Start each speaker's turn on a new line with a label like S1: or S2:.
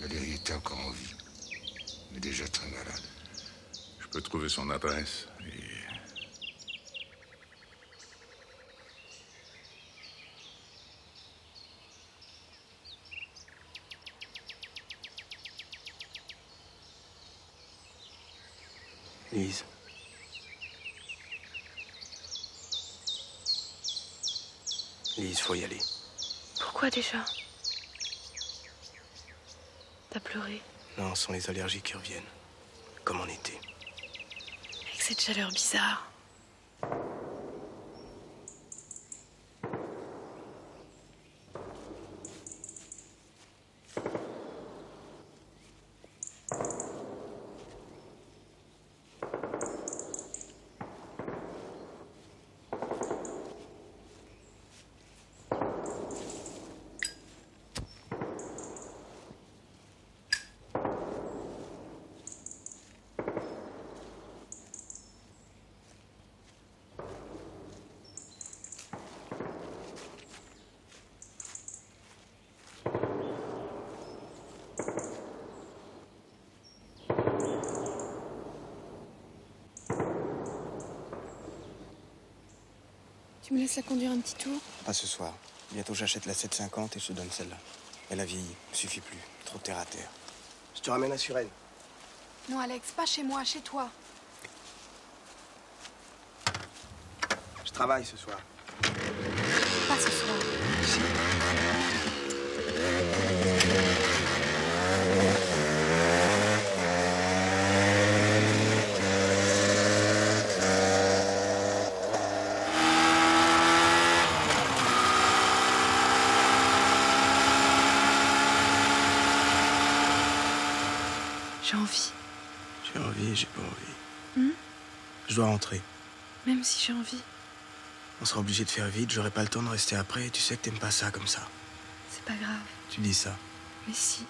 S1: Valérie était encore en vie, mais déjà très malade.
S2: Je peux trouver son adresse et...
S3: Lise. Lise, faut y aller.
S4: Pourquoi déjà?
S3: Non, ce sont les allergies qui reviennent. Comme en été.
S4: Avec cette chaleur bizarre. Tu me laisses la conduire un petit tour
S3: Pas ce soir. Bientôt j'achète la 750 et je te donne celle-là. Elle a vieilli, suffit plus. Trop terre à terre. Je te ramène à Suresnes.
S4: Non, Alex, pas chez moi, chez toi.
S3: Je travaille ce soir.
S4: Pas ce soir. J'ai envie.
S3: J'ai envie, j'ai pas envie.
S4: Hmm?
S3: Je dois rentrer.
S4: Même si j'ai envie.
S3: On sera obligé de faire vite, j'aurai pas le temps de rester après. Tu sais que t'aimes pas ça comme ça.
S4: C'est pas grave.
S3: Tu dis ça.
S4: Mais si.